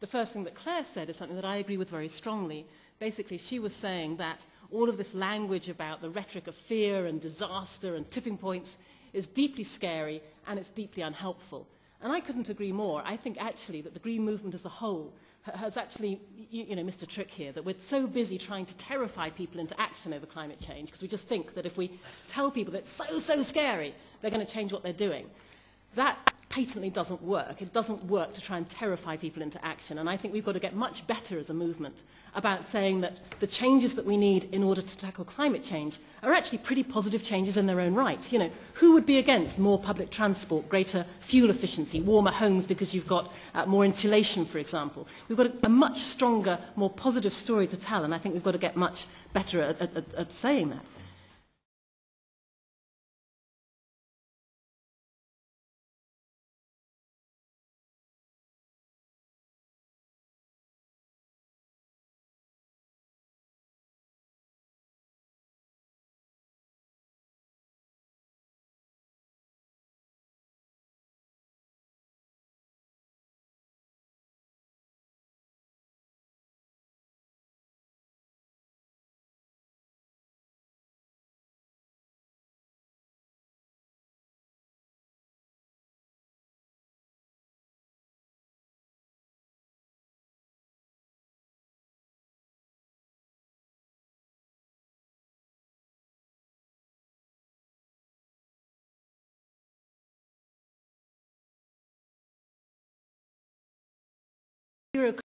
the first thing that Claire said is something that I agree with very strongly. Basically, she was saying that all of this language about the rhetoric of fear and disaster and tipping points is deeply scary and it's deeply unhelpful. And I couldn't agree more. I think actually that the Green Movement as a whole has actually, you, know, missed a trick here, that we're so busy trying to terrify people into action over climate change because we just think that if we tell people that it's so, so scary, they're going to change what they're doing. That patently doesn't work. It doesn't work to try and terrify people into action. And I think we've got to get much better as a movement about saying that the changes that we need in order to tackle climate change are actually pretty positive changes in their own right. You know, who would be against more public transport, greater fuel efficiency, warmer homes because you've got uh, more insulation, for example? We've got a, a much stronger, more positive story to tell, and I think we've got to get much better at, at, at saying that. spirit